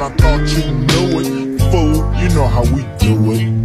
and I thought you knew it. Fool, you know how we do it.